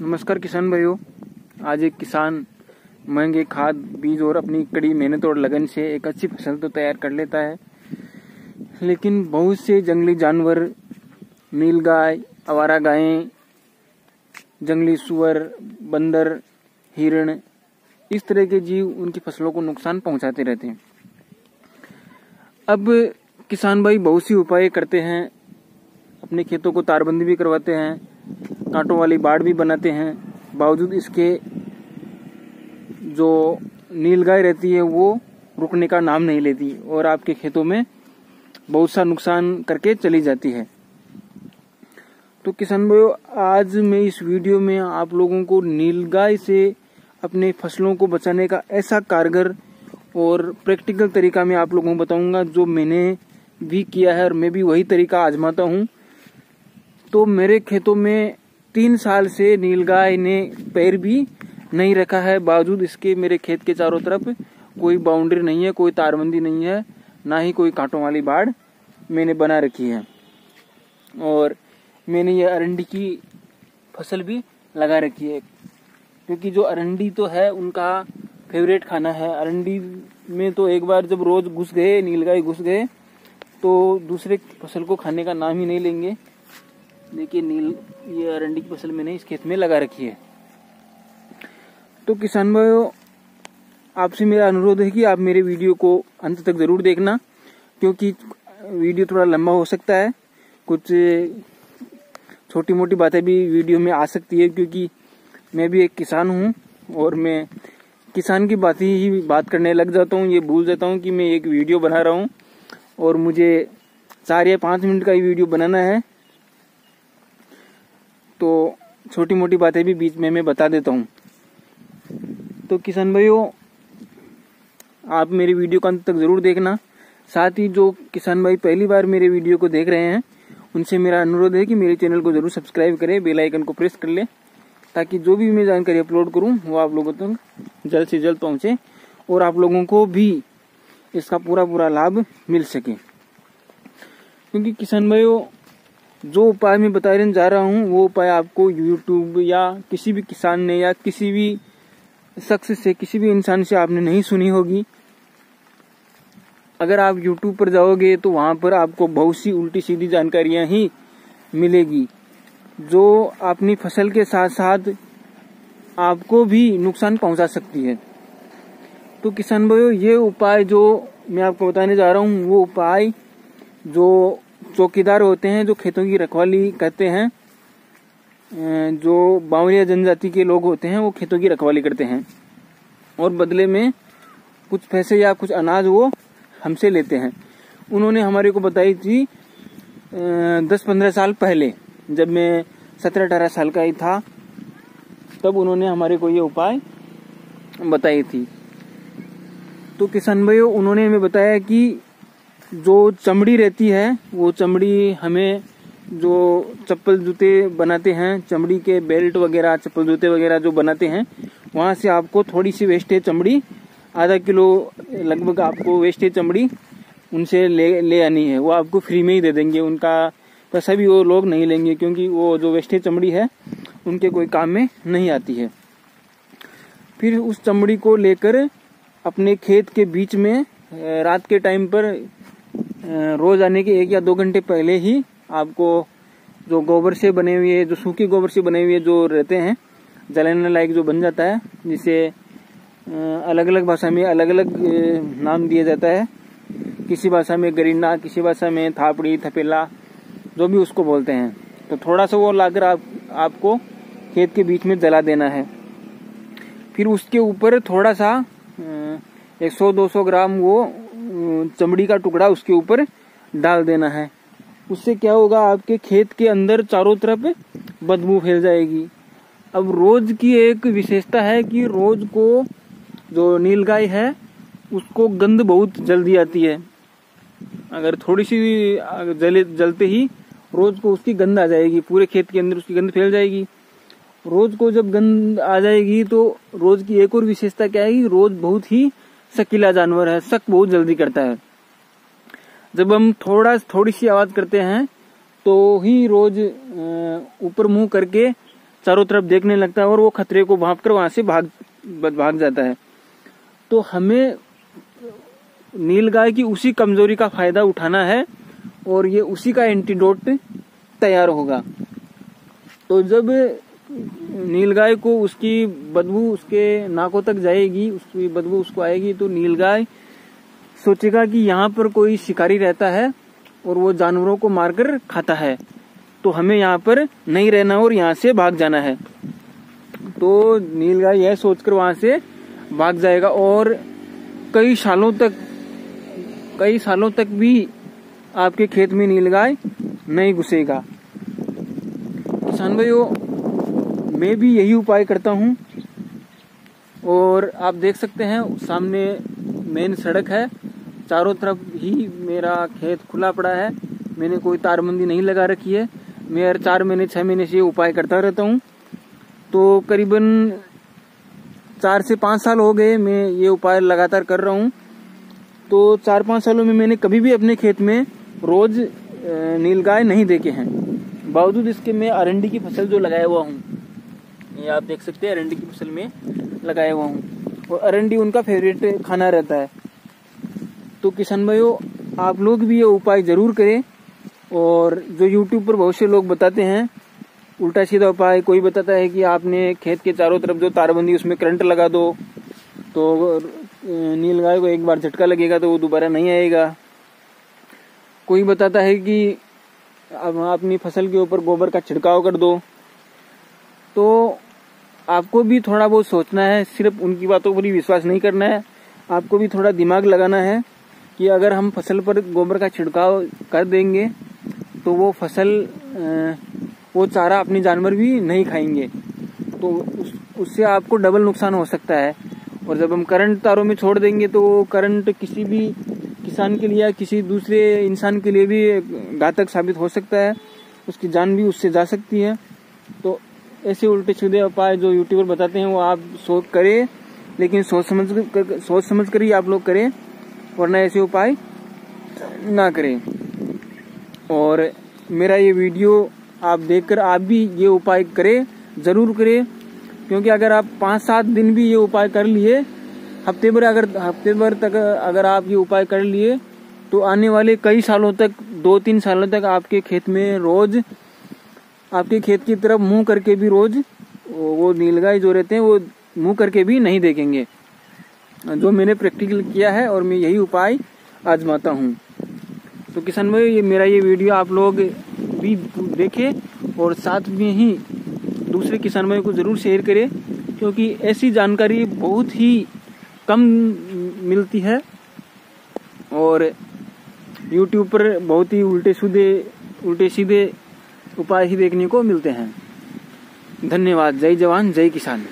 नमस्कार किसान भाइयों। आज एक किसान महँगे खाद, बीज और अपनी कड़ी मेहनत और लगन से एक अच्छी फ़सल तो तैयार कर लेता है। लेकिन बहुत से जंगली जानवर, नील गाय, आवारा गायें, जंगली सुअर, बंदर, हिरण, इस तरह के जीव उनकी फ़सलों को नुकसान पहुंचाते रहते हैं। अब किसान भाई बहुत सी उपाय करते हैं, अपने खेतों को तारबंदी भी करवाते हैं कांटों वाली बाढ़ भी बनाते हैं। बावजूद इसके जो नील गाय रहती है, वो रुकने का नाम नहीं लेती और आपके खेतों में बहुत सा नुकसान करके चली जाती है। तो किसान भाइयों, आज मैं इस वीडियो में आप लोगों को नीलगाय से अपने फ़सलों को बचाने का ऐसा कारगर और प्रैक्टिकल तरीका मैं आप लोगों को बताऊँगा, जो मैंने भी किया है और मैं भी वही तरीका आजमाता हूँ। तो मेरे खेतों में तीन साल से नीलगाय ने पैर भी नहीं रखा है। बावजूद इसके मेरे खेत के चारों तरफ़ कोई बाउंड्री नहीं है, कोई तारबंदी नहीं है, ना ही कोई कांटों वाली बाढ़ मैंने बना रखी है। और मैंने ये अरंडी की फ़सल भी लगा रखी है, क्योंकि जो अरंडी तो है, उनका फेवरेट खाना है। अरंडी में तो एक बार जब रोज घुस गए, नीलगाय घुस गए तो दूसरे फ़सल को खाने का नाम ही नहीं लेंगे। देखिए, नील, ये अरंडी की फ़सल मैंने इस खेत में लगा रखी है। तो किसान भाइयों, आपसे मेरा अनुरोध है कि आप मेरे वीडियो को अंत तक ज़रूर देखना, क्योंकि वीडियो थोड़ा लंबा हो सकता है। कुछ छोटी मोटी बातें भी वीडियो में आ सकती है, क्योंकि मैं भी एक किसान हूँ, और मैं किसान की बात ही बात करने लग जाता हूँ। ये भूल जाता हूँ कि मैं एक वीडियो बना रहा हूँ, और मुझे चार या पाँच मिनट का ही वीडियो बनाना है। तो छोटी मोटी बातें भी बीच में मैं बता देता हूँ। तो किसान भाइयों, आप मेरी वीडियो को अंत तक ज़रूर देखना। साथ ही जो किसान भाई पहली बार मेरे वीडियो को देख रहे हैं, उनसे मेरा अनुरोध है कि मेरे चैनल को ज़रूर सब्सक्राइब करें, बेल आइकन को प्रेस कर ले, ताकि जो भी मैं जानकारी अपलोड करूँ, वो आप लोगों तक जल्द से जल्द पहुँचे और आप लोगों को भी इसका पूरा पूरा लाभ मिल सके। क्योंकि किसान भाइयों जो उपाय मैं बताने जा रहा हूँ, वो उपाय आपको यूट्यूब या किसी भी किसान ने या किसी भी शख्स से, किसी भी इंसान से आपने नहीं सुनी होगी। अगर आप यूट्यूब पर जाओगे तो वहाँ पर आपको बहुत सी उल्टी सीधी जानकारियाँ ही मिलेगी, जो अपनी फ़सल के साथ साथ आपको भी नुकसान पहुँचा सकती है। तो किसान भाइयों, ये उपाय जो मैं आपको बताने जा रहा हूँ, वो उपाय जो चौकीदार होते हैं, जो खेतों की रखवाली करते हैं जो बावरिया जनजाति के लोग होते हैं, वो खेतों की रखवाली करते हैं। और बदले में कुछ पैसे या कुछ अनाज वो हमसे लेते हैं। उन्होंने हमारे को बताई थी दस पंद्रह साल पहले, जब मैं सत्रह अठारह साल का ही था, तब उन्होंने हमारे को ये उपाय बताई थी। तो किसान भाइयों, उन्होंने हमें बताया कि जो चमड़ी रहती है, वो चमड़ी हमें जो चप्पल जूते बनाते हैं, चमड़ी के बेल्ट वगैरह, चप्पल जूते वगैरह जो बनाते हैं, वहाँ से आपको थोड़ी सी वेस्टेज चमड़ी, आधा किलो लगभग आपको वेस्टेज चमड़ी उनसे ले ले आनी है। वो आपको फ्री में ही दे देंगे। उनका पैसा भी वो लोग नहीं लेंगे क्योंकि वो जो वेस्टेज चमड़ी है, उनके कोई काम में नहीं आती है। फिर उस चमड़ी को लेकर अपने खेत के बीच में, रात के टाइम पर रोज आने के एक या दो घंटे पहले ही आपको जो गोबर से बने हुए, जो सूखी गोबर से बने हुए जो रहते हैं, जलाने लायक जो बन जाता है, जिसे अलग अलग भाषा में अलग अलग नाम दिया जाता है। किसी भाषा में गरिंडा, किसी भाषा में थापड़ी, थपेला, जो भी उसको बोलते हैं। तो थोड़ा सा वो लाकर आप, आपको खेत के बीच में जला देना है। फिर उसके ऊपर थोड़ा सा एक सौ, दो सौ ग्राम वो चमड़ी का टुकड़ा उसके ऊपर डाल देना है। उससे क्या होगा, आपके खेत के अंदर चारों तरफ़ बदबू फैल जाएगी। अब रोज की एक विशेषता है कि रोज को जो नील गाय है, उसको गंध बहुत जल्दी आती है। अगर थोड़ी सी जले, जलते ही रोज को उसकी गंध आ जाएगी, पूरे खेत के अंदर उसकी गंध फैल जाएगी। रोज को जब गंध आ जाएगी तो रोज की एक और विशेषता क्या है रोज बहुत ही शकीला जानवर है, शक बहुत जल्दी करता है। जब हम थोड़ा थोड़ी सी आवाज़ करते हैं तो ही रोज ऊपर मुँह करके चारों तरफ़ देखने लगता है और वो खतरे को भाप कर वहाँ से भाग भाग जाता है। तो हमें नीलगाय की उसी कमज़ोरी का फ़ायदा उठाना है और ये उसी का एंटीडोट तैयार होगा। तो जब नीलगाय को उसकी बदबू उसके नाकों तक जाएगी, उसकी बदबू उसको आएगी तो नीलगाय सोचेगा कि यहाँ पर कोई शिकारी रहता है और वो जानवरों को मारकर खाता है। तो हमें यहाँ पर नहीं रहना और यहाँ से भाग जाना है। तो नीलगाय यह सोचकर वहाँ से भाग जाएगा और कई सालों तक, कई सालों तक भी आपके खेत में नीलगाय नहीं घुसेगा। किसान भाइयों मैं भी यही उपाय करता हूँ। और आप देख सकते हैं, सामने मेन सड़क है। चारों तरफ़ ही मेरा खेत खुला पड़ा है। मैंने कोई तारबंदी नहीं लगा रखी है। मैं हर चार महीने, छह महीने से ये उपाय करता रहता हूँ। तो करीबन चार से पाँच साल हो गए मैं ये उपाय लगातार कर रहा हूँ। तो चार पाँच सालों में मैंने कभी भी अपने खेत में रोज नीलगाय नहीं देखे हैं। बावजूद इसके मैं अरंडी की फ़सल जो लगाया हुआ हूँ ये आप देख सकते हैं, अरंडी की फ़सल में लगाया हुआ हूँ। और अरंडी उनका फेवरेट खाना रहता है। तो किसान भाइयों, आप लोग भी ये उपाय ज़रूर करें। और जो यूट्यूब पर बहुत से लोग बताते हैं, उल्टा सीधा उपाय, कोई बताता है कि आपने खेत के चारों तरफ़ जो तारबंदी, उसमें करंट लगा दो तो नील गाय को एक बार झटका लगेगा तो वो दोबारा नहीं आएगा। कोई बताता है कि अपनी फ़सल के ऊपर गोबर का छिड़काव कर दो तो आपको भी थोड़ा बहुत सोचना है सिर्फ़ उनकी बातों पर ही विश्वास नहीं करना है। आपको भी थोड़ा दिमाग लगाना है कि अगर हम फ़सल पर गोबर का छिड़काव कर देंगे तो वो फ़सल वो चारा अपने जानवर भी नहीं खाएँगे। तो उस, उससे आपको डबल नुकसान हो सकता है। और जब हम करंट तारों में छोड़ देंगे तो करंट किसी भी किसान के लिए या किसी दूसरे इंसान के लिए भी घातक साबित हो सकता है। उसकी जान भी उससे जा सकती है। तो ऐसे उल्टे सीधे उपाय जो यूट्यूबर बताते हैं, वो आप सोच करें, लेकिन सोच समझ कर सोच समझ कर ही आप लोग करें, वरना ऐसे उपाय ना करें। और मेरा ये वीडियो आप देखकर आप भी ये उपाय करें, ज़रूर करें, क्योंकि अगर आप पाँच सात दिन भी ये उपाय कर लिए, हफ़्ते भर अगर, हफ़्ते भर तक अगर आप ये उपाय कर लिए तो आने वाले कई सालों तक दो तीन सालों तक आपके खेत में रोज आपके खेत की तरफ़ मुँह करके भी रोज, वो नीलगाय जो रहते हैं, वो मुँह करके भी नहीं देखेंगे। जो मैंने प्रैक्टिकल किया है और मैं यही उपाय आजमाता हूँ। तो किसान भाई, ये मेरा ये वीडियो आप लोग भी देखें और साथ में ही दूसरे किसान भाई को ज़रूर शेयर करें, क्योंकि ऐसी जानकारी बहुत ही कम मिलती है और YouTube पर बहुत ही उल्टे सीधे उल्टे सीधे उपाय ही देखने को मिलते हैं। धन्यवाद जय जवान जय किसान।